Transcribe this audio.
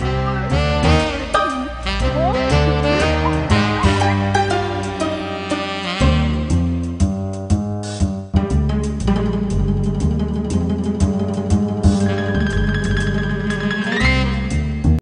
Bye.